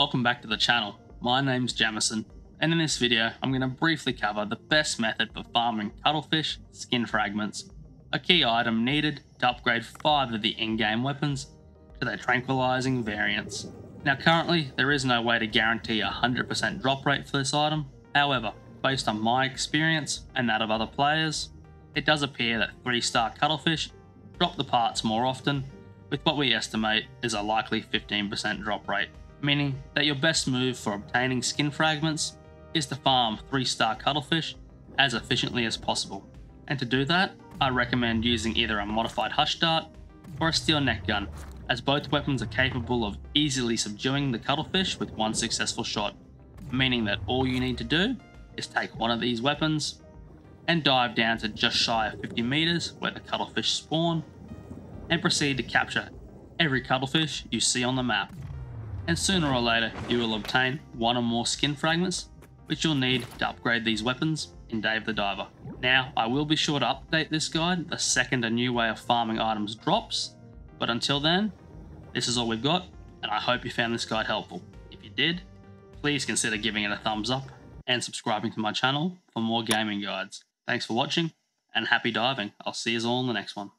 welcome back to the channel. My name's Jamasin, and in this video I'm going to briefly cover the best method for farming cuttlefish skin fragments, a key item needed to upgrade 5 of the in-game weapons to their tranquilizing variants. Now currently there is no way to guarantee a 100% drop rate for this item, however, based on my experience and that of other players, it does appear that 3 star cuttlefish drop the parts more often with what we estimate is a likely 15% drop rate, meaning that your best move for obtaining skin fragments is to farm 3 star cuttlefish as efficiently as possible. And to do that, I recommend using either a modified hush dart or a steel net gun, as both weapons are capable of easily subduing the cuttlefish with one successful shot, meaning that all you need to do is take one of these weapons and dive down to just shy of 50 meters where the cuttlefish spawn and proceed to capture every cuttlefish you see on the map. And sooner or later you will obtain one or more skin fragments which you'll need to upgrade these weapons in Dave the Diver. Now I will be sure to update this guide the second a new way of farming items drops, but until then, this is all we've got and I hope you found this guide helpful. If you did, please consider giving it a thumbs up and subscribing to my channel for more gaming guides. Thanks for watching and happy diving. I'll see you all in the next one.